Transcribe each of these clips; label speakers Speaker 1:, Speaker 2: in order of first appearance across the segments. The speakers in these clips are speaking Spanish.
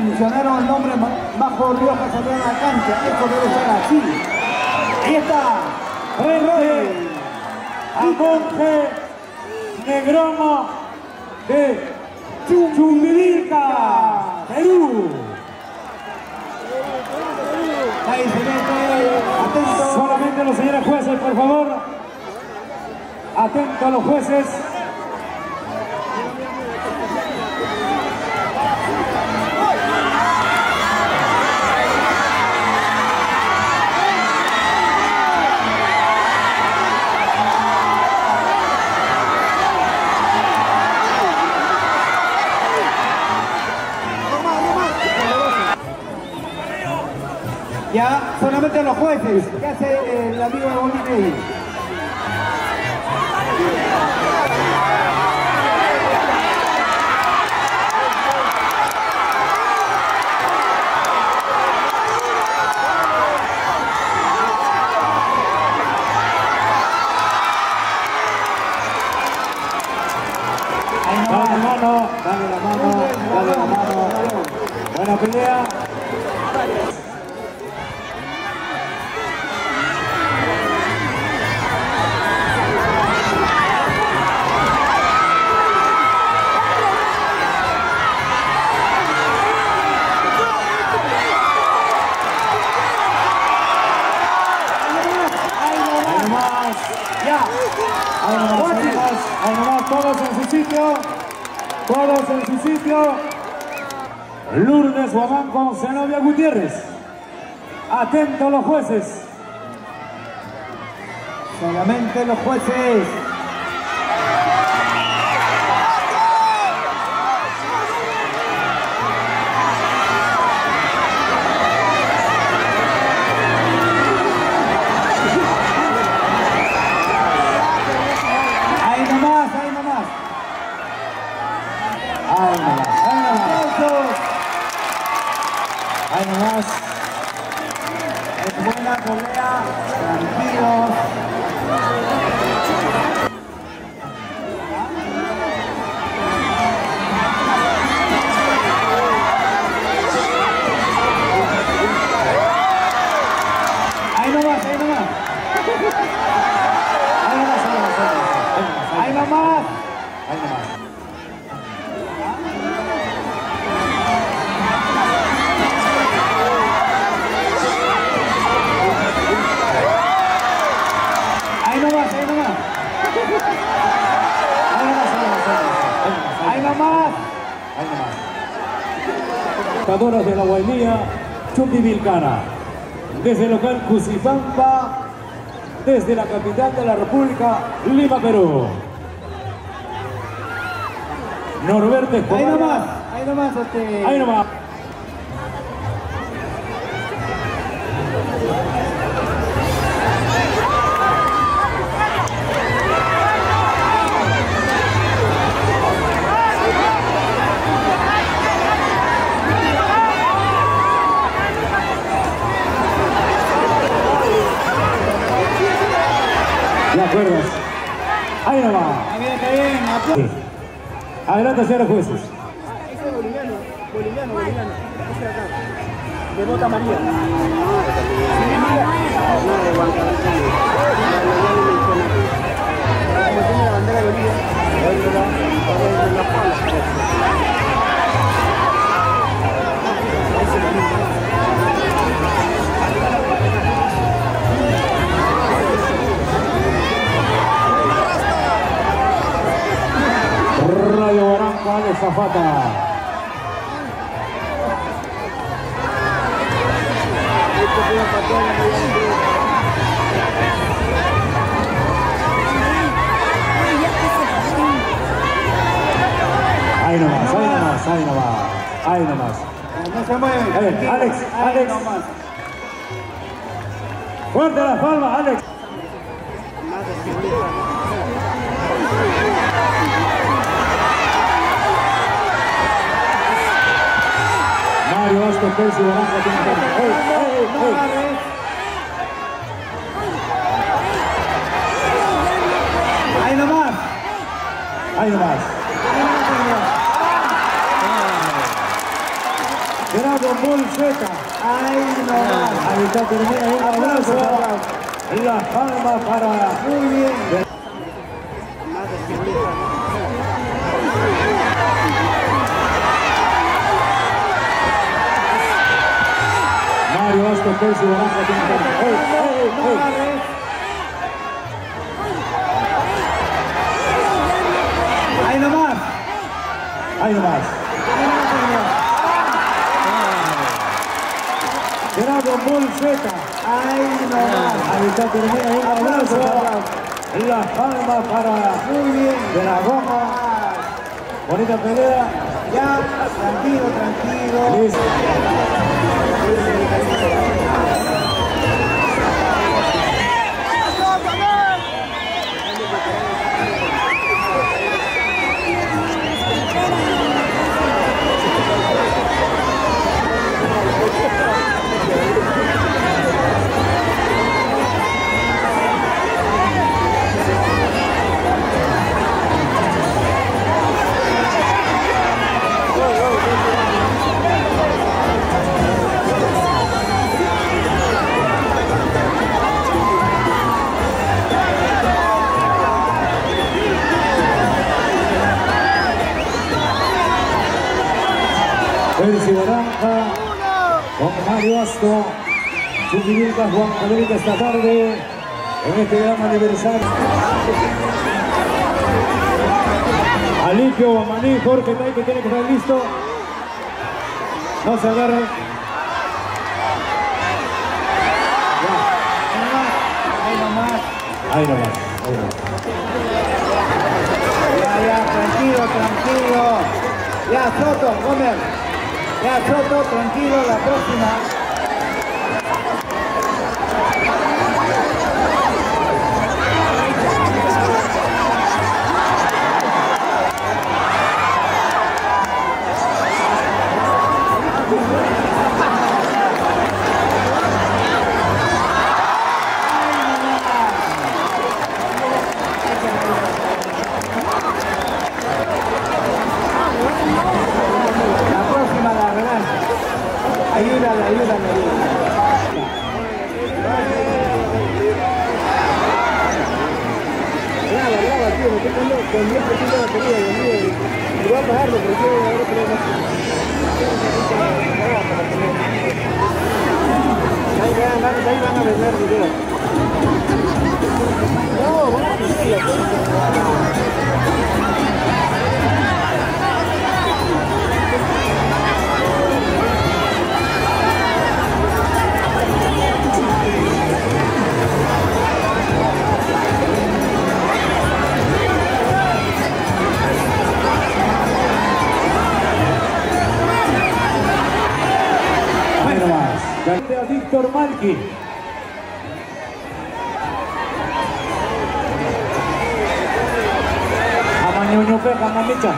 Speaker 1: mencionaron el nombre bajo Rioja salió a la cancha, esto debe ser así. Ahí está,
Speaker 2: frente a Monje Negromo de Chumbivilca, Perú.
Speaker 1: Ahí se.
Speaker 2: Solamente los señores jueces, por favor. Atento a los jueces.
Speaker 1: Solamente los jueces. ¿Qué hace el amigo de Bolivia?
Speaker 2: Ahí nomás, todos en su sitio, todos en su sitio. Lourdes Guamán con Zenobia Gutiérrez. Atento los jueces.
Speaker 1: Solamente los jueces. Ahí nomás, ahí. Es buena. Tranquilos. Ahí nomás, ahí nomás.
Speaker 2: Ahí nomás, ahí nomás, ahí nomás,
Speaker 1: Ahí nomás.
Speaker 2: ahí nomás.
Speaker 1: Ahí nomás, ahí nomás.
Speaker 2: Ahí nomás, ahí nomás, ahí nomás,
Speaker 1: Ahí nomás.
Speaker 2: Ahí nomás. Jugadoras de la Guainía, Chumbivilcana. Desde el local Cusipampa, desde la capital de la República, Lima, Perú. Norberto
Speaker 1: Ahí
Speaker 2: Escobar.
Speaker 1: nomás. Ahí nomás, este.
Speaker 2: Ahí nomás. Acuerdo. Ahí nomás.
Speaker 1: Está bien.
Speaker 2: Adelante, señores jueces.
Speaker 3: Ese es boliviano, boliviano, boliviano. Ese de acá. De Bota María. Como tiene la bandera de Bolivia, la.
Speaker 2: Alex Zafata. Ahí nomás, ahí nomás, ahí nomás. Ahí nomás.
Speaker 1: No se mueve.
Speaker 2: Ver, Alex, Alex. Fuerte las palmas, Alex. Mario Vázquez con
Speaker 1: su
Speaker 2: baraja.
Speaker 1: ¡Hey, Ahí nomás.
Speaker 2: Ahí nomás. Dragon Ball
Speaker 1: Ahí nomás.
Speaker 2: Ahí está, termina. Un abrazo. Las palmas para...
Speaker 1: Muy bien.
Speaker 2: Tiene que... ¡Ey, ey,
Speaker 1: No
Speaker 2: ey!
Speaker 1: agarres. Ahí nomás.
Speaker 2: Z.
Speaker 1: Ahí nomás.
Speaker 2: Ahí está, termina un abrazo. La palma para
Speaker 1: Muy
Speaker 2: de la Roma. Bonita pelea.
Speaker 1: Ya, tranquilo, tranquilo.
Speaker 2: Esta tarde en este gran aniversario. Alipio Maní, Jorge Tai que tiene que estar listo. No se agarre.
Speaker 1: Ahí nomás.
Speaker 2: Ahí nomás. Ahí nomás.
Speaker 1: Ya, ya, tranquilo, tranquilo. Ya, Soto, Gómez. Ya, Soto, tranquilo, la próxima.
Speaker 2: Víctor Malki. Amañoño Peca, mamicha.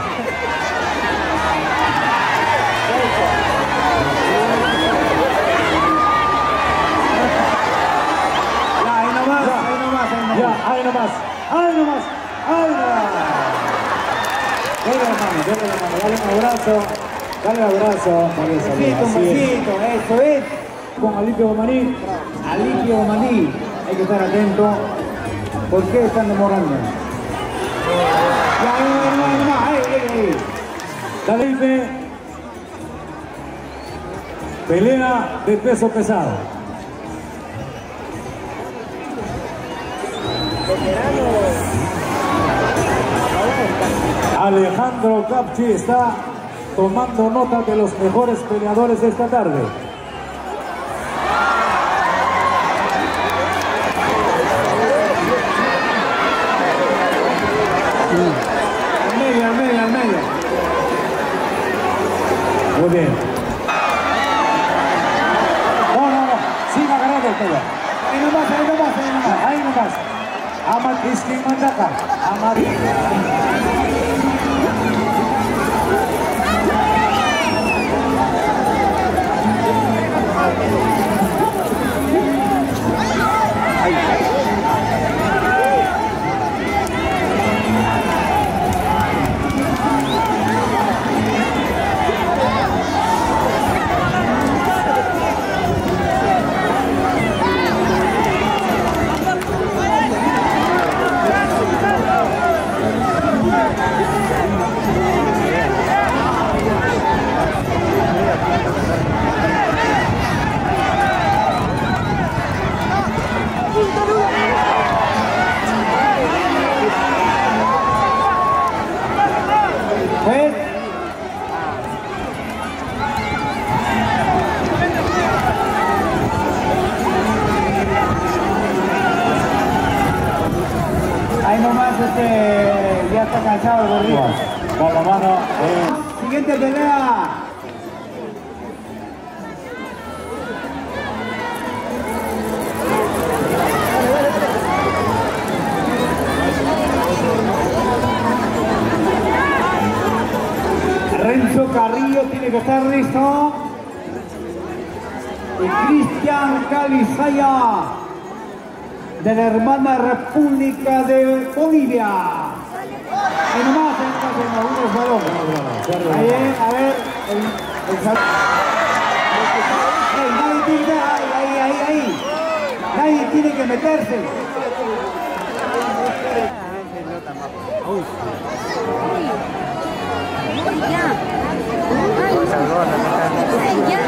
Speaker 1: Ya, ahí nomás, ahí nomás, ahí nomás.
Speaker 2: Ya, ahí nomás. Ahí nomás. Ahí nomás. Dale la mano, dale la mano, dale un abrazo. Dale un abrazo.
Speaker 1: Un besito, un besito, eso es.
Speaker 2: Con Alipio Maní.
Speaker 1: Alipio Maní, hay que estar atento. ¿Por qué están demorando? Ya, ahí nomás, ahí nomás, ahí, ahí, ahí.
Speaker 2: Dale, Ife. Pelea de peso pesado. Alejandro Capchi está tomando nota de los mejores peleadores de esta tarde. Rizky Mandaka, Amari.
Speaker 1: Gordito.
Speaker 2: Con la mano. eh,
Speaker 1: Siguiente pelea. Renzo Carrillo tiene que estar listo. Y Cristian Calizaya de la hermana República de Bolivia. Ahí nomás, en algunos balones. Ahí, eh, a ver, el, el sal- Ey, nadie tiene que, ahí, ahí, ahí. Nadie tiene que meterse.
Speaker 4: Ya. Ay, ya,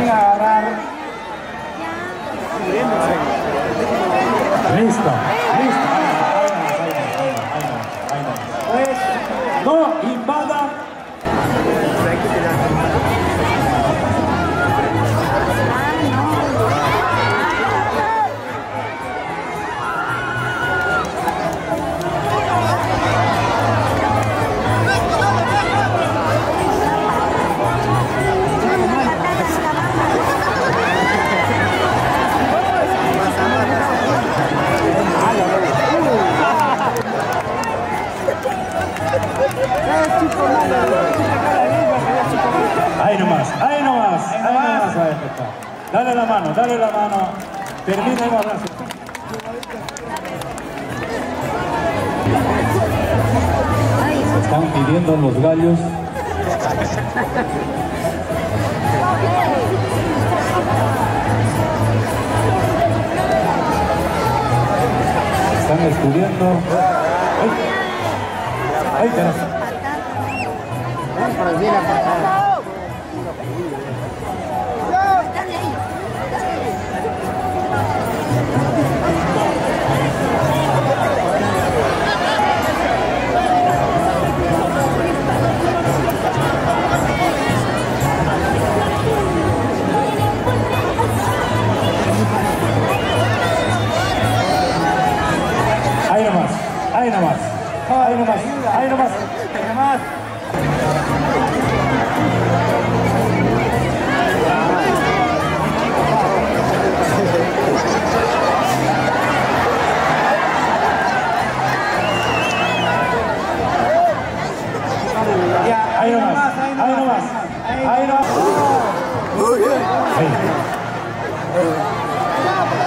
Speaker 2: kutipacoy.
Speaker 1: Así agarrar.
Speaker 2: Listo, listo. Nomás, ahí nomás, ahí nomás. ahí está. Dale la mano, dale la mano. Termina el abrazo. Están pidiendo los gallos. Están estudiando. ¡Ay! ¡Ay, carajo!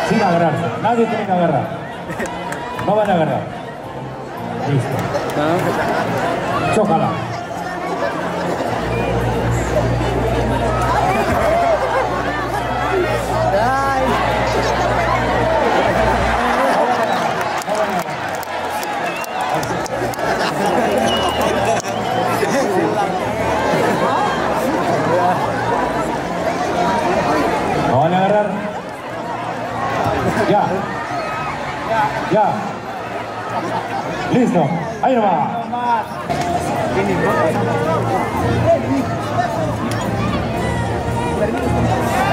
Speaker 2: Sin agarrar, nadie tiene que agarrar. No van a agarrar. Listo. Chócala. Ya. Ya. Listo. Ahí nomás. Ahí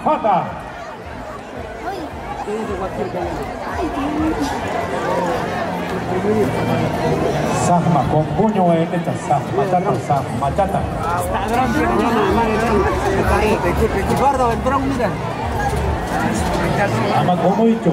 Speaker 2: afata. Sahma, con puño en esta sahma, tata, sahma.
Speaker 3: Guarda, el dron, mira.
Speaker 2: Ama como dicho.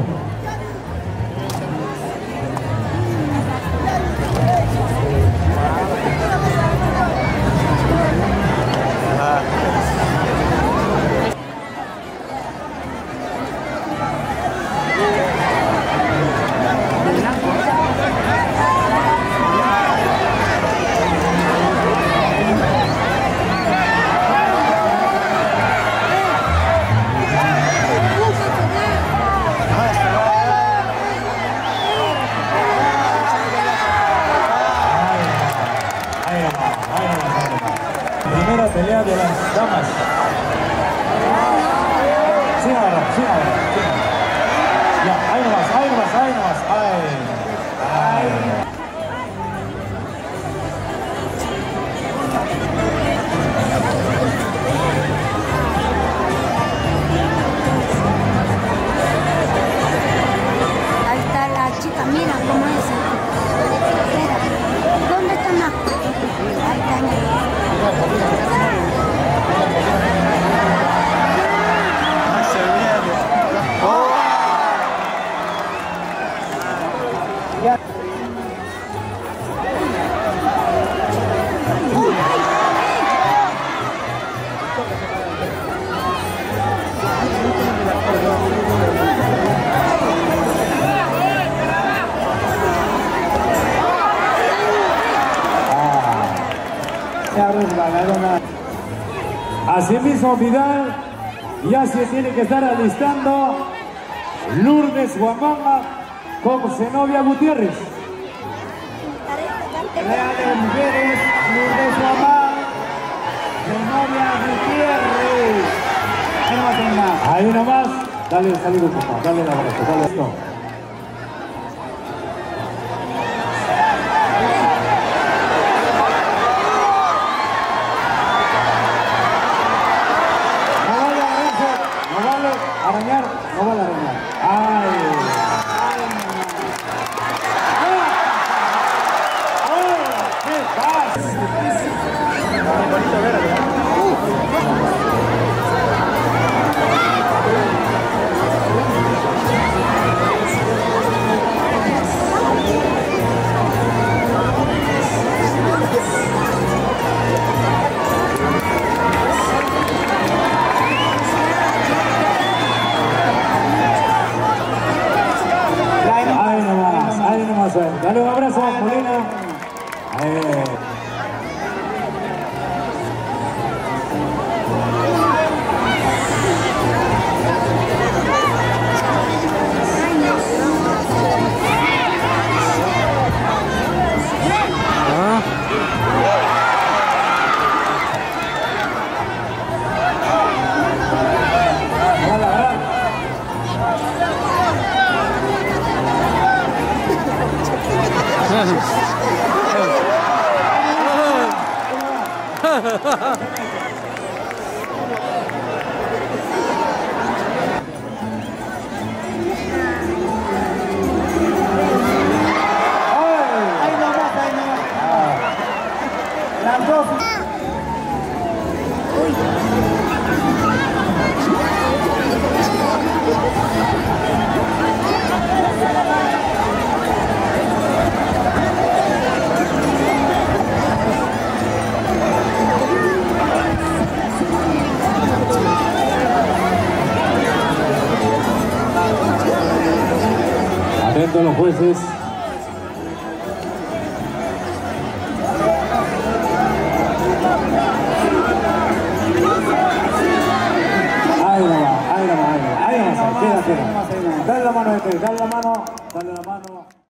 Speaker 2: Vidal. Ya se tiene que estar alistando Lourdes Guamama con Zenobia Gutiérrez.
Speaker 1: Pelea de mujeres, Lourdes Guamama, Zenobia Gutiérrez. Ahí nomás,
Speaker 2: dale, saludo, papá, dale la abrazo, dale esto.